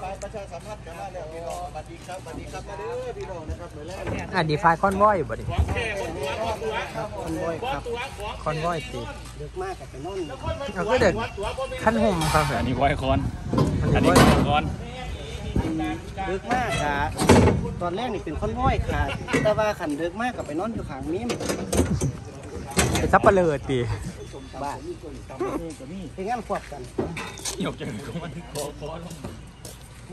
ไปประชาสัมพันธ์กันมาแล้วพี่น้องสวัสดีครับสวัสดีครับมาเด้อพี่น้องนะครับเหมือนแรกเนี่ยอะดีไฟคอนวอยบ่ดิครับคนบ่อยครับคอนวอยติเลือกมากกับไปนอนเอาก็เด็กขั้นห่มครับอันนี้บอยคอนอันอันนี้นี้บ่บอยคอนเลือกมากค่ะตอนแรกนี่เป็นคนบ่อยค่ะแต่ว่าขันเลือกมากกับไปนอนอยู่ข้างนี้เป็นซับเปลือติบ้านเป็นงานควบกันยกจากของมันคอคอ น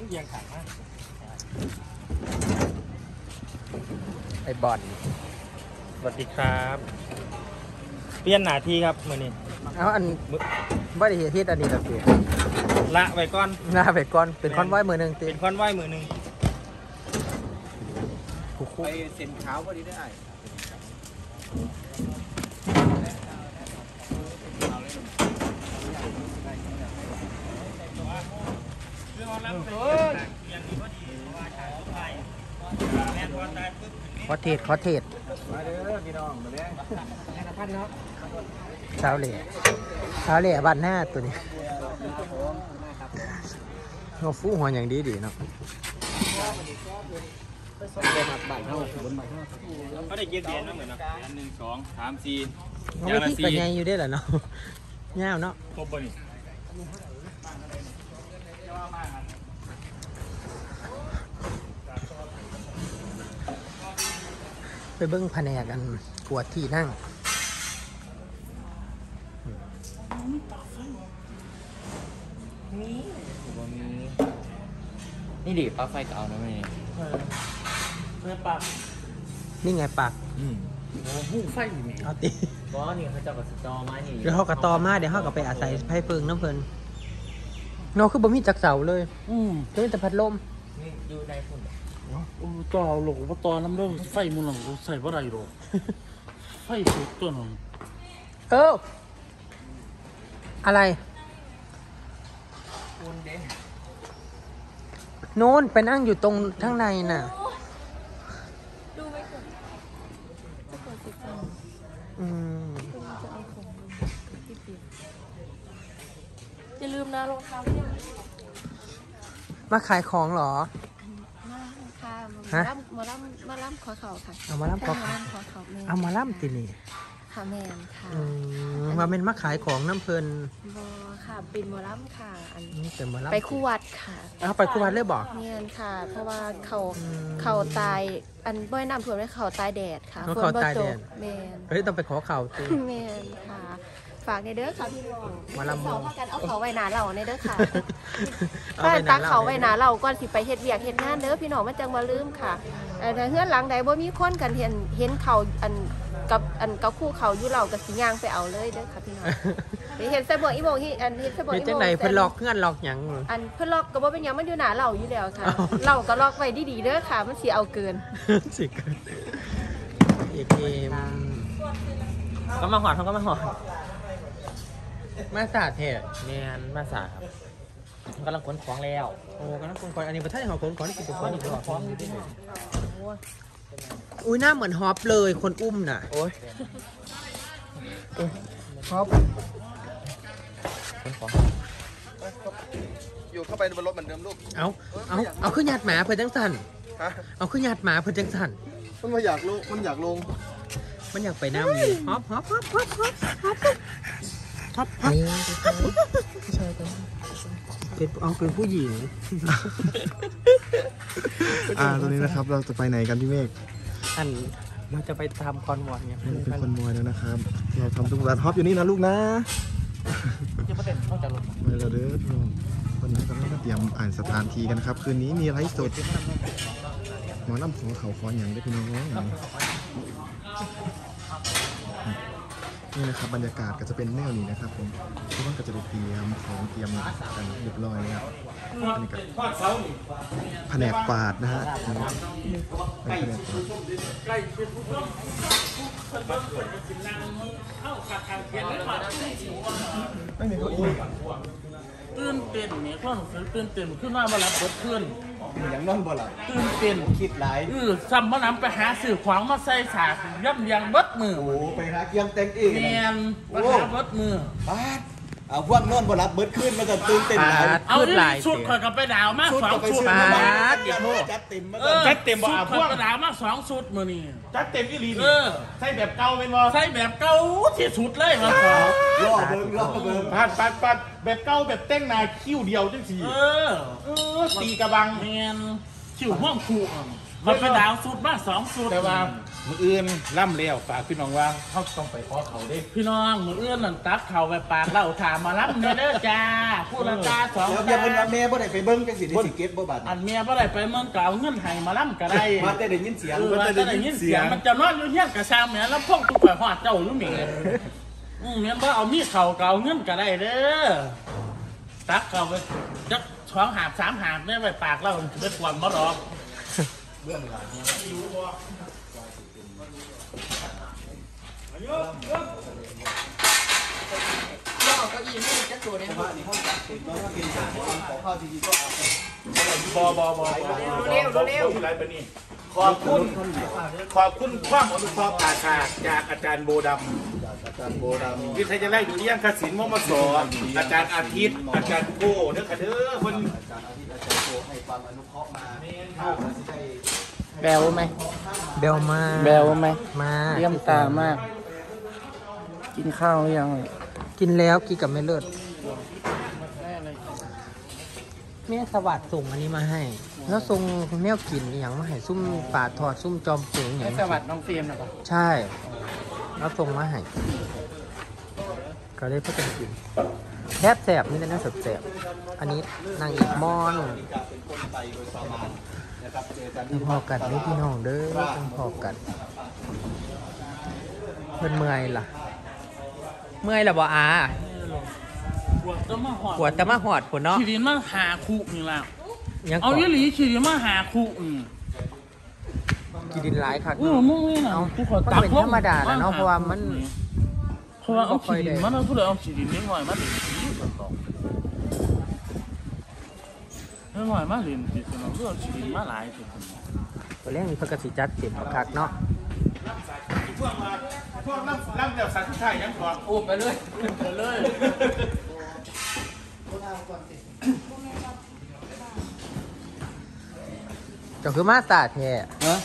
ไอ้บอลสวัสดีครับ เปลี่ยนหน้าที่ครับมื่อนี้เอาอันบ่ได้เฮ็ดเฮ็ดอันนี้ดอกติละไว้ก่อน หน้าไปก่อนเป็นคอนวอยมือหนึงติเป็นคอนไหว้มือหนึ่งผู้คุไปเซ็นขาวพอดีได้ ขอเทศขอเทศมาเด้อพี่น้องมาเด้อเช้าเหล่เช้าเหล่บ้านหน้าตัวนี้งอฟูหัวอย่างดีดีๆเนาะบ้านเฮาบนบ้านเฮาเขาได้เกียรติเดียนนะเหมือนเนาะอันหนึ่งสองสามสี่มันไม่คิดกันไงอยู่ได้เหรอเนาะยาวเนาะครบป่ะนี่ ไปเบิ้งแผนกกันปวดที่นั่งนี่ดิปลั๊กไฟเก่านะแม่เมื่อปากนี่ไงปากอืมหูไฟอยู่นี่เอาติบอนี่เขาจะกับสตอมานี่เดี๋ยวเขากระตอมาเดี๋ยวเขาก็ไปอาศัยไพ่เพิงน้ำเพลิน เนาะคือบ่มีจักเสาเลยอืมก็มีแต่พัดลมนี่อยู่ในฝุ่นโอ้ต่อหลงว่าตอนน้ำเรื่องไฟมุนหลังใส่บ่ได้หรอกไฟสุดตัวหนึ่งเอออะไรโน้นไปนั่งอยู่ตรงข้างในน่ะ ดูไว้ก่อนจะเปิดสิบสอง อืม คุณจะเอาของที่ปิดอย่าลื มนะรองเท้าที่ยังมาขายของเหรอ มาค่ะฮะมาล่ำมาล่ำมาล่ำขอเข่าค่ะเอามาล่ำขอใช่ขายมาล่ำขอเข่าแมนเอามาล่ำตินี่ค่ะแมนค่ะอืมมาเป็นมาขายของน้ำเพลินบอค่ะเป็นหมอล่ำค่ะอัน นี่แต่มาล่ำไปคู่วัดค่ะเอาไปคู่วัดเลยบอกแมนค่ะ เพราะว่าเขาอืมเขาตายอันบ่อยน้ำท่วมเลยเขาตายแดดค่ะอ๋อฝนเขาบ่ตายตแดกดแมนเฮ้ยต้องไปขอเข่าตีแมนค่ะ ฝากในเด้อค่ะพี่น้องมาลำเสาพากันเอาเขาไว้หนาเราในเด้อค่ะเอาถ้าไปตักเขาล่ไว้หนาเราก่อนสิไปเฮ็ดเวียกเฮ็ดงานเด้อพี่น้องมันจังบ่ลืมค่ะเอ่อแต่เฮือนหลังใดบ่มีคนกันเห็นเห็นเขาอันกับอันกับคู่เขาอยู่เราก็สิย่างไปเอาเลยเด้อค่ะพี่น้องไปเห็นใส่บ่อีโมงที่อันเห็นใส่บ่เป็นอีโมจังงไหนเพิ่นล็อกเงื่อนล็อกหยังอันเพิ่นล็อกก็บ่เป็นหยังมันอยู่หนาเราอยู่แล้วค่ะเอาเราก็ล็อกไว้ดีๆเด้อค่ะ มันสิเอาเกิน สิเกินเอกเกมก็มาหอดเขาก็มาหอด มาสาเทศเนียนมาสาครับกำลังขนของแล้วโอ้ก็นักคนก่อนอันนี้ประเทศของคนก่อนนี่คือคนอีกหรออุ้ยหน้าเหมือนฮอปเลยคนอุ้มน่ะโอ้ยครับขนของอยู่เข้าไปบนรถเหมือนเดิมลูกเอาเอาเอาขึ้นหยาดหมาเพื่อจังสันฮะเอาขึ้นหยาดหมาเพื่อจังสันมันมาอยากลงมันอยากลง มันอยากไปน้ำนี่ฮอปฮอปฮอปฮอปฮอปฮอป ฮอปฮอปเป็นเอาเป็นผู้หญิงอ่าตอนนี้นะครับเราจะไปไหนกันพี่เมฆอันเราจะไปทำคอนวอยเนี่ยเราเป็นคนมวยแล้วนะครับ เราทำทุกร้านฮอปอยู่นี่นะลูกนะจะประเด็นเขาจะลงไปแล้วเด้อพี่น้องวันนี้เราก็เตรียมอ่านสถานที่กันนะครับ คืนนี้มีไลฟ์สดหมอลำขอเขาขออย่างได้อพี่น้องอย่าง นี้นี่นะครับบรรยากาศก็จะเป็นแนวนี้นะครับผมทุกคนก็จะได้เตรียมของเตรียมกันเรียบร้อยนะครับอันนี้ก็แผนกปาดนะฮะเป็นแผนกปาดตื่นเต้นเนี่ยความรู้สึกตื่นเต้นขึ้นมามารับบทขึ้น อย่างนั่นบ่ล่ะตื่นเต้นคิดหลายเออซ้ำมะน้ำไปหาสื่อขวางมาใส่สากย่ำยังเบิดมือโอ้ไปหาเกียงเต็งอีกเมียนไปหาเบิดมือบ้า เอาพวกนอนบ่รับเบิดขึ้นมาจะตื่นเต้นหลายเอาขึ้นที่หลายสุดเสียข่อยก็ไปดาวมาชุดสองก็ไปสุดซื้อปามาดจัดจัดเต็มมาเออจัดเต็มบ่อาสุดพวกข่อยไปดาวมาสองสุดมื้อนี้ จัดเต็มอีหลีเอนี่อใส่แบบเก่าเป็นบ่ใส่แบบเก่าที่สุดเลยมาขอล่อเบิ่งล่อเบิ่งปัดปัดปัดแบบเก่าแบบแต่งหน้าคิ้วเดียวจังซี่เออ เออตีกระบังแมนชิวห้องผูก มันไปดาวสุดมาสองสุดแต่ว่ามืออื่นล่ำเลี้ยวฝากพี่น้องว่าเขาต้องไปขอเขาเด้พี่น้องมือเอื้อนนั่นตักเข่าไปปากเล่าถามมารับเด้อเด้อจ้าพูดละจ้าสองเดี๋ยวอย่าจ้าเพิ่นว่าแม่บ่ได้ไปเบิ่งจังสิได้สิเก็บบ่บาดอันเมียบ่ได้ไปเมืองเก่าเงินให้มาล่ำก็ได้มาแต่ได้ยินเสียงเออว่าจะได้ยินเสียงมันจะนอนอยู่เฮียนกระซามแม่แล้วพวกทุกฝ่ายหอดเจ้าอยู่นี่อืมเมียบ่เอามีดเข่าเก่าเงินก็ได้เด้อตักเข่าไปจักสองหาบสามหาบเนี่ยไปปากเล่าไปกวนบ่หรอก เบองข้าวที่กินข้าวที่กินก็เอาบอบอบอเร็วเร็วไรปนี่ขอบคุณ ขอบคุณความอนุเคราะห์อาชาจากอาจารย์โบดอาจารย์โบราณำ วิทยาลัยดุริยางคศิลป์มมสอนอาจารย์อาทิตย์ อาจารย์โก้เด้อค่ะเด้อคนอาจารย์อาทิตย์อาจารย์โบให้ความอนุเคราะห์มาเข้ามาสิได้แบวไหมเบลมากแบวไหมมาเลี่ยมตามาก กินข้าวหรือยัง กินแล้วกินกับไม่เลิศแม่สวัสดิ์ส่งอันนี้มาให้ แล้วส่งแนวกินอย่างมาให้ซุ่มปลาทอดซุ่มจอมเสียงอย่างสวัสดีน้องเฟรมนะปะใช่ แล้วส่งมาให้ ก็เลยเพื่อกันกินแทบแสบนี่นะแสบแสบๆอันนี้นางเอกมอนเป็นคนไปโดยประมาณนะครับเจอกันเป็นพอกันได้พี่น้องเด้อเป็นพอกันเพิ่นเมื่อยล่ะ เมื่อยล่ะบ่อาปวดจะมาหอดปวดแต่มาหอดผุนเนาะขีดินมาหาคุนี่ล่ะยังเอาเกาะยี่หลีขีดินมาหาคุอืมกินดินหลายคักอู้เนาะมึงนี่นะเอากูขอมันตักเป็นธรรมดาแหละเนาะเพราะว่ามัน เพราะว่าเอาขีดินมันเอาผู้ใดเอาขีดินนิดหน่อยมาติดขีดินต่อนิดหน่อยมาเรียนติดเราเรื่องขีดินมาหลายติดตัวแรกมีพระกสิจัดเต็มคักๆเนาะช่วงมาช่วงล่ำล่ำเดี๋ยวสัตว์ทุกท่ายยังก่อนโอ้ไปเลยไปเลยเจ้าคือมาสาดแท้เนาะ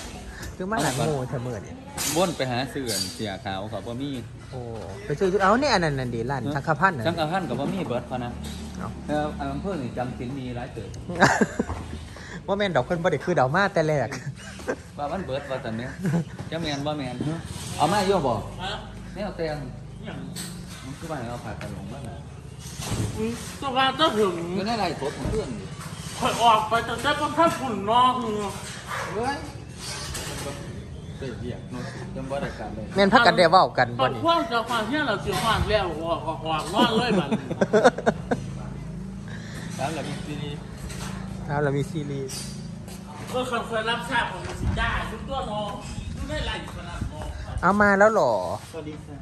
คือมาหนังหมูเสมอเนี่ยบ้นไปหาเสื่อนเสียขาวเขาบ่มีโอ้ไปซื้อเอาเนี่ยอันนั้นนั่นดีร้านสังฆพันธ์น่ะจังกะพันกับบ่มีเบิดพอนะเอาแล้วอันอำเภอนี่จำสินมีหลายเติบว่าแม่นดอกเพิ่นบ่ได้คือดอกมาแต่แรกว่ามันเบิดว่าแต่เนี้ยจะแม่นบ่แม่นเฮ้อเอามาอยู่บ่ฮะแนวเตียงอย่างมันคือว่าให้เอาผ่ากันลงบ้างตัวการจะถึงก็ได้ไรทบของเพื่อนอยู่คอยออกไปแต่ได้ต้องข้ามฝุ่นนอกเฮ้ย เสียเบียกโน้ตจำบ่ได้การเลยแม่นพักกันได้เว้ากันตบ่อนนี่พวกจะความเที่ยเราเสียความแล้วออกออกออกนอนเลยมันแล้วเรามีซีรีส์แล้วเรามีซีรีส์ก็เคยรับทราบของสิจ้าทุกตัวน้องทุกได้ไรขนาดน้องเอามาแล้วเหรอ สวัสดีค่ะ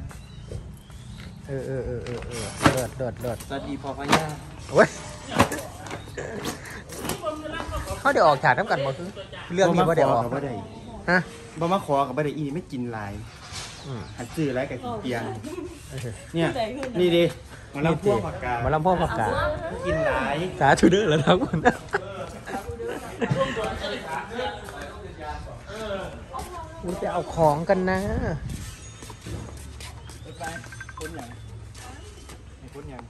เออเออเออเออเออเลิศเลิศเลิศสวัสดีพ่อพญาโอ้ยเขาเดี๋ยวออกฉากน้ำกันบ่คือ เรื่องนี้บ่เดี๋ยวออก บ่ได้ ฮะบ่มาขอกับบ่ได้อีนี่ไม่กินหลายอืมหัดซื้อหลายกับเปียงเออเนี่ย นี่ดิมาลำพวกปากกาหมาลำพ่อผักกาดกินหลายสาธุเด้อแล้วทั้งคนอุ๊ยจะเอาของกันนะคนอย่างคนอย่าง